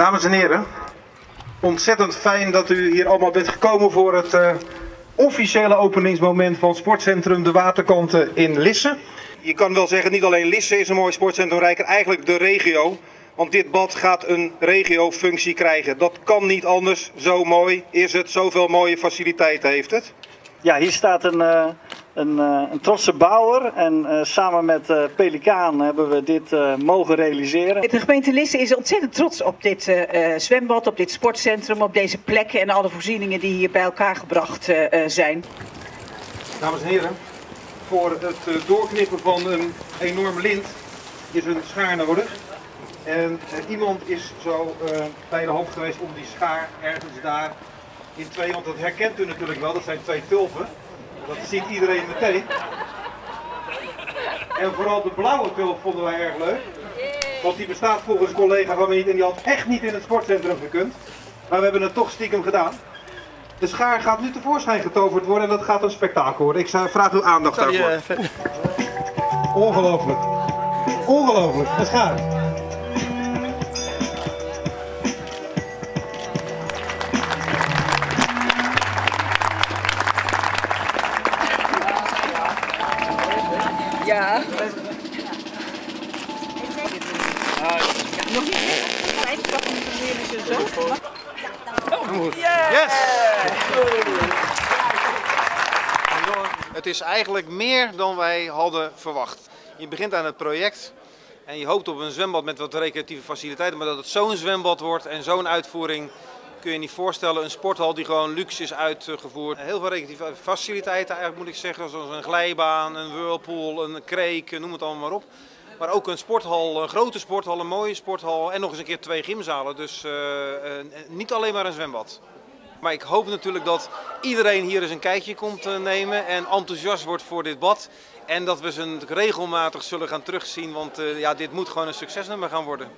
Dames en heren, ontzettend fijn dat u hier allemaal bent gekomen voor het uh, officiële openingsmoment van Sportcentrum De Waterkanten in Lisse. Je kan wel zeggen, niet alleen Lisse is een mooi sportcentrum, Rijker, eigenlijk de regio. Want dit bad gaat een regiofunctie krijgen. Dat kan niet anders. Zo mooi is het. Zoveel mooie faciliteiten heeft het. Ja, hier staat een, uh, een, uh, een trotse bouwer. En uh, samen met Pelikaan hebben we dit mogen realiseren. De gemeente Lisse is ontzettend trots op dit zwembad, op dit sportcentrum, op deze plekken en alle voorzieningen die hier bij elkaar gebracht zijn. Dames en heren, voor het doorknippen van een enorm lint is een schaar nodig. En iemand is zo bij de hoop geweest om die schaar ergens daar in twee, want dat herkent u natuurlijk wel, dat zijn twee tulpen. Dat ziet iedereen meteen. En vooral de blauwe tulp vonden wij erg leuk. Want die bestaat volgens collega van mij niet en die had echt niet in het sportcentrum gekund. Maar we hebben het toch stiekem gedaan. De schaar gaat nu tevoorschijn getoverd worden en dat gaat een spektakel worden. Ik vraag uw aandacht daarvoor. Ongelooflijk. Ongelooflijk. De schaar. Nog niet. Meer zo. Yes! Het is eigenlijk meer dan wij hadden verwacht. Je begint aan het project en je hoopt op een zwembad met wat recreatieve faciliteiten, maar dat het zo'n zwembad wordt en zo'n uitvoering kun je niet voorstellen. Een sporthal die gewoon luxe is uitgevoerd. Heel veel recreatieve faciliteiten eigenlijk moet ik zeggen, zoals een glijbaan, een whirlpool, een kreek, noem het allemaal maar op. Maar ook een sporthal, een grote sporthal, een mooie sporthal en nog eens een keer twee gymzalen. Dus uh, uh, niet alleen maar een zwembad. Maar ik hoop natuurlijk dat iedereen hier eens een kijkje komt nemen en enthousiast wordt voor dit bad. En dat we ze regelmatig zullen gaan terugzien, want ja, dit moet gewoon een succesnummer gaan worden.